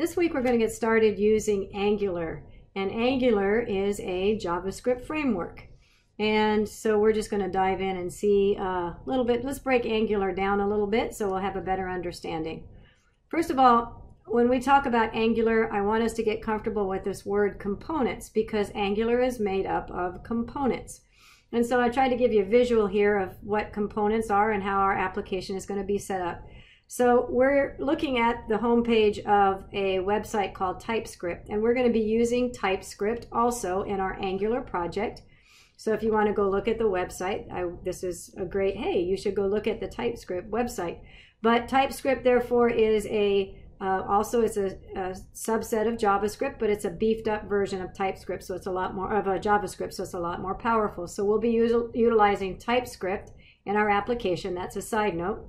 This week we're going to get started using Angular. And Angular is a JavaScript framework. And so we're just going to dive in and see a little bit. Let's break Angular down a little bit so we'll have a better understanding. First of all, when we talk about Angular, I want us to get comfortable with this word components because Angular is made up of components. And so I tried to give you a visual here of what components are and how our application is going to be set up. So we're looking at the homepage of a website called TypeScript, and we're going to be using TypeScript also in our Angular project. So if you want to go look at the website, I, this is a great, hey, you should go look at the TypeScript website. But TypeScript, therefore, is a uh, also it's a, a, subset of JavaScript, but it's a beefed up version of TypeScript, so it's a lot more of a JavaScript, so it's a lot more powerful. So we'll be utilizing TypeScript in our application. That's a side note.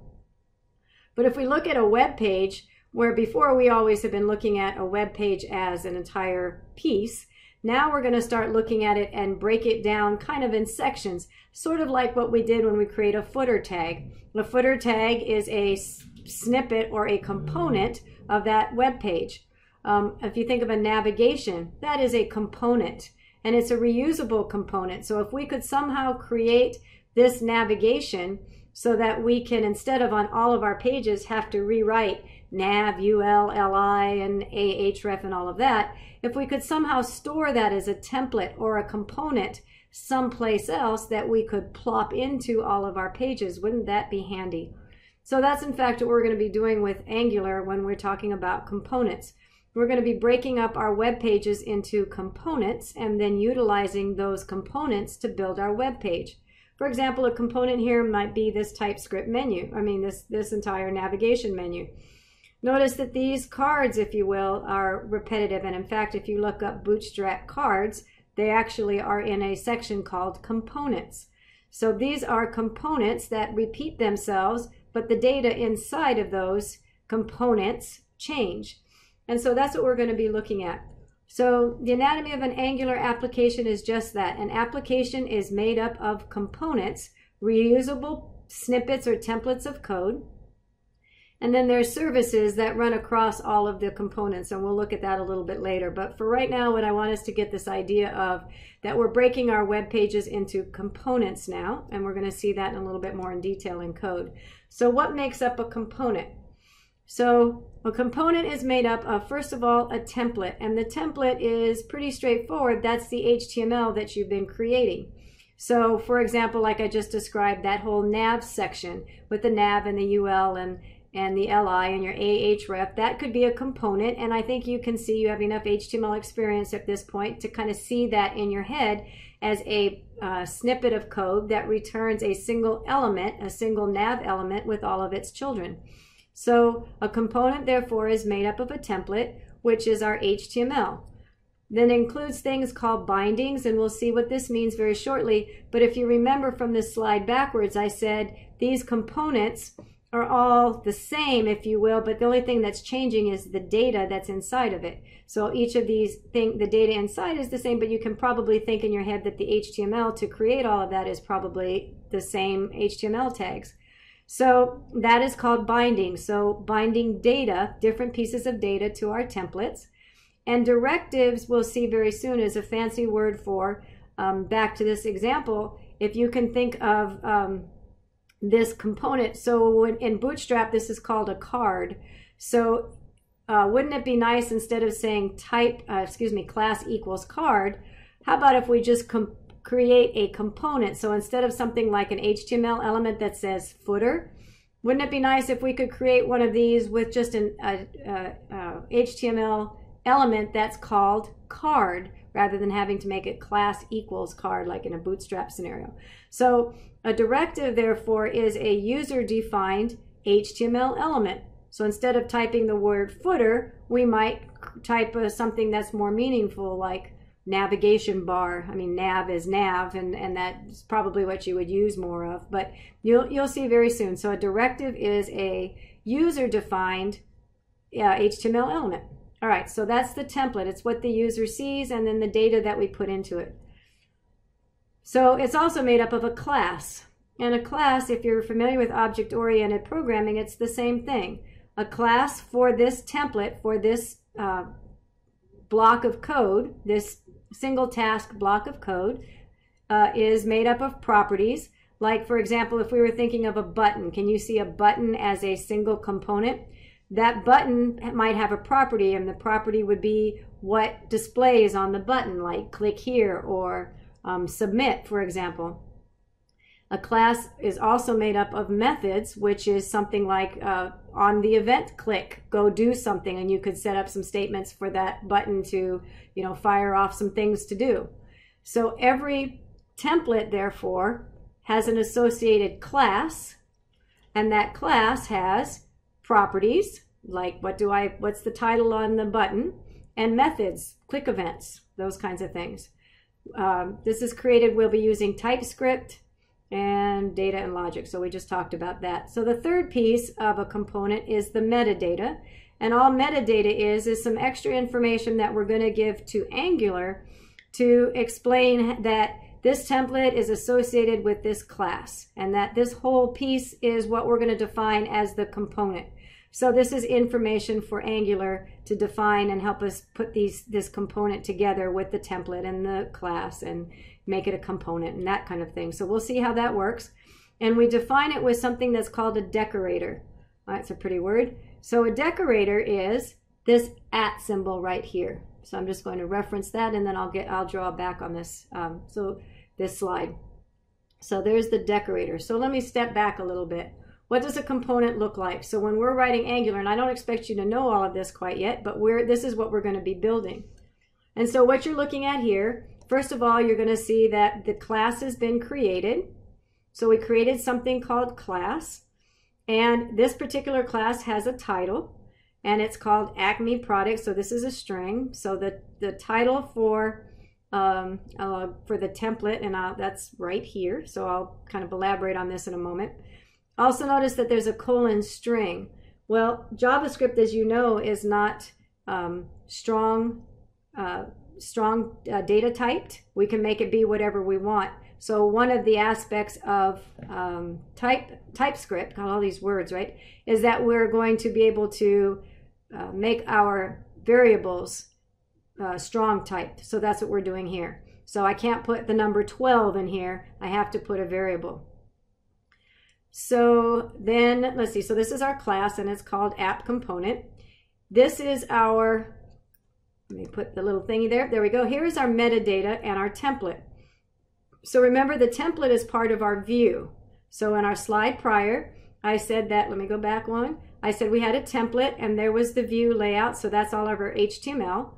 But if we look at a web page, where before we always have been looking at a web page as an entire piece, now we're going to start looking at it and break it down kind of in sections, sort of like what we did when we create a footer tag. The footer tag is a snippet or a component of that web page. Um, if you think of a navigation, that is a component and it's a reusable component. So if we could somehow create this navigation so that we can, instead of on all of our pages, have to rewrite nav, ul, li, and ahref and all of that, if we could somehow store that as a template or a component someplace else that we could plop into all of our pages, wouldn't that be handy? So that's in fact what we're going to be doing with Angular when we're talking about components. We're going to be breaking up our web pages into components and then utilizing those components to build our web page. For example, a component here might be this TypeScript menu. I mean, this, this entire navigation menu. Notice that these cards, if you will, are repetitive. And in fact, if you look up Bootstrap cards, they actually are in a section called components. So these are components that repeat themselves, but the data inside of those components change. And so that's what we're going to be looking at. So the anatomy of an Angular application is just that. An application is made up of components, reusable snippets or templates of code. And then there's services that run across all of the components, and we'll look at that a little bit later. But for right now, what I want us to get this idea of that we're breaking our web pages into components now, and we're going to see that in a little bit more in detail in code. So what makes up a component? So a component is made up of, first of all, a template. And the template is pretty straightforward. That's the HTML that you've been creating. So for example, like I just described, that whole nav section with the nav and the UL and, and the LI and your ahref, that could be a component. And I think you can see you have enough HTML experience at this point to kind of see that in your head as a uh, snippet of code that returns a single element, a single nav element with all of its children. So a component, therefore, is made up of a template, which is our HTML. Then includes things called bindings, and we'll see what this means very shortly. But if you remember from this slide backwards, I said these components are all the same, if you will, but the only thing that's changing is the data that's inside of it. So each of these thing, the data inside is the same, but you can probably think in your head that the HTML to create all of that is probably the same HTML tags. So that is called binding. So binding data, different pieces of data to our templates. And directives, we'll see very soon, is a fancy word for, um, back to this example, if you can think of um, this component. So in Bootstrap, this is called a card. So uh, wouldn't it be nice instead of saying type, uh, excuse me, class equals card, how about if we just create a component. So instead of something like an HTML element that says footer, wouldn't it be nice if we could create one of these with just an a, a, HTML element that's called card rather than having to make it class equals card like in a bootstrap scenario. So a directive therefore is a user defined HTML element. So instead of typing the word footer, we might type something that's more meaningful like navigation bar. I mean, nav is nav, and, and that's probably what you would use more of, but you'll, you'll see very soon. So a directive is a user-defined uh, HTML element. All right, so that's the template. It's what the user sees and then the data that we put into it. So it's also made up of a class. And a class, if you're familiar with object-oriented programming, it's the same thing. A class for this template, for this uh, block of code, this single task block of code, uh, is made up of properties. Like, for example, if we were thinking of a button, can you see a button as a single component? That button might have a property, and the property would be what displays on the button, like click here or um, submit, for example. A class is also made up of methods, which is something like uh, on the event click, go do something, and you could set up some statements for that button to, you know, fire off some things to do. So every template, therefore, has an associated class, and that class has properties, like what do I, what's the title on the button, and methods, click events, those kinds of things. Um, this is created, we'll be using TypeScript, and data and logic. So we just talked about that. So the third piece of a component is the metadata. And all metadata is, is some extra information that we're going to give to Angular to explain that this template is associated with this class and that this whole piece is what we're going to define as the component. So this is information for Angular to define and help us put these this component together with the template and the class and make it a component and that kind of thing. So we'll see how that works. And we define it with something that's called a decorator. That's a pretty word. So a decorator is this at symbol right here. So I'm just going to reference that and then I'll get I'll draw back on this um, so this slide. So there's the decorator. So let me step back a little bit. What does a component look like? So when we're writing Angular, and I don't expect you to know all of this quite yet, but we're this is what we're going to be building. And so what you're looking at here First of all, you're going to see that the class has been created. So we created something called class. And this particular class has a title and it's called Acme Product. So this is a string. So the, the title for um, uh, for the template, and I'll, that's right here. So I'll kind of elaborate on this in a moment. Also notice that there's a colon string. Well, JavaScript, as you know, is not um, strong uh, strong uh, data typed, we can make it be whatever we want. So one of the aspects of um, type TypeScript, got all these words, right, is that we're going to be able to uh, make our variables uh, strong typed. So that's what we're doing here. So I can't put the number 12 in here. I have to put a variable. So then, let's see. So this is our class, and it's called app component. This is our let me put the little thingy there. There we go. Here is our metadata and our template. So remember the template is part of our view. So in our slide prior, I said that, let me go back one. I said we had a template and there was the view layout. So that's all of our HTML.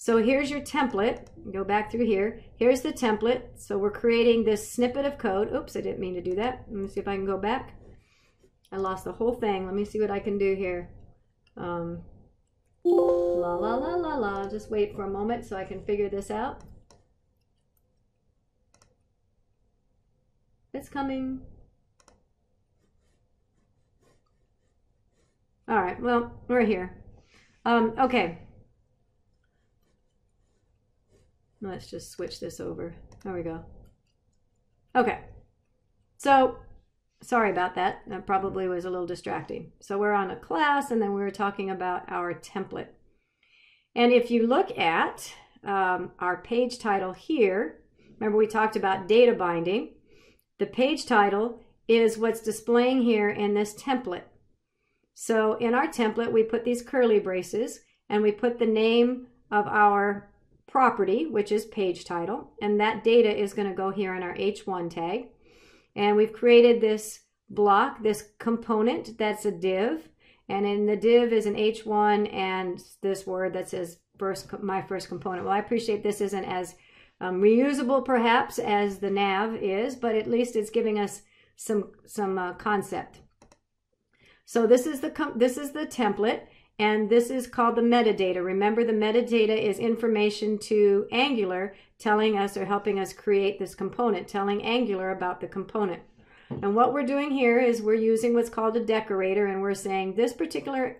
So here's your template. Go back through here. Here's the template. So we're creating this snippet of code. Oops, I didn't mean to do that. Let me see if I can go back. I lost the whole thing. Let me see what I can do here. Um, La la la la la. Just wait for a moment so I can figure this out. It's coming. All right, well, we're here. Um, okay. Let's just switch this over. There we go. Okay. So Sorry about that. That probably was a little distracting. So we're on a class and then we were talking about our template. And if you look at um, our page title here, remember we talked about data binding. The page title is what's displaying here in this template. So in our template, we put these curly braces and we put the name of our property, which is page title, and that data is going to go here in our H1 tag. And we've created this block, this component that's a div. And in the div is an H1 and this word that says first, my first component. Well, I appreciate this isn't as um, reusable perhaps as the nav is, but at least it's giving us some, some uh, concept. So this is the this is the template and this is called the metadata. Remember the metadata is information to Angular telling us or helping us create this component, telling Angular about the component. And what we're doing here is we're using what's called a decorator and we're saying this particular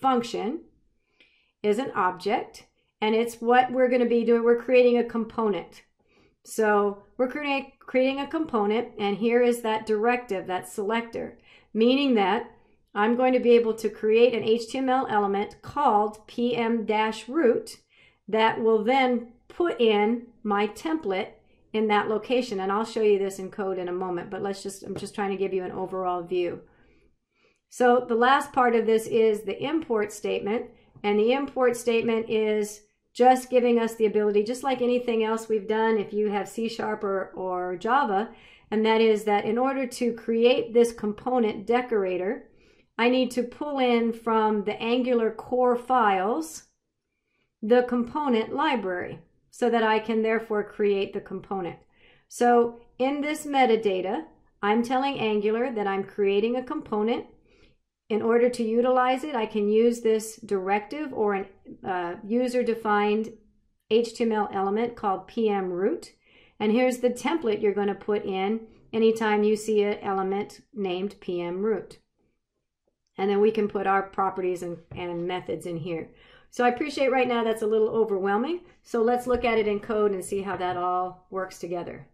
function is an object and it's what we're going to be doing. We're creating a component. So we're creating, a component and here is that directive, that selector, meaning that I'm going to be able to create an HTML element called pm-root that will then put in my template in that location. And I'll show you this in code in a moment, but let's just, I'm just trying to give you an overall view. So the last part of this is the import statement. And the import statement is just giving us the ability, just like anything else we've done if you have C Sharp or, or Java, and that is that in order to create this component decorator, I need to pull in from the Angular core files the component library so that I can therefore create the component. So in this metadata, I'm telling Angular that I'm creating a component. In order to utilize it, I can use this directive or an uh, user-defined HTML element called PM root. And here's the template you're going to put in anytime you see an element named PM root. And then we can put our properties and, and methods in here. So I appreciate right now that's a little overwhelming. So let's look at it in code and see how that all works together.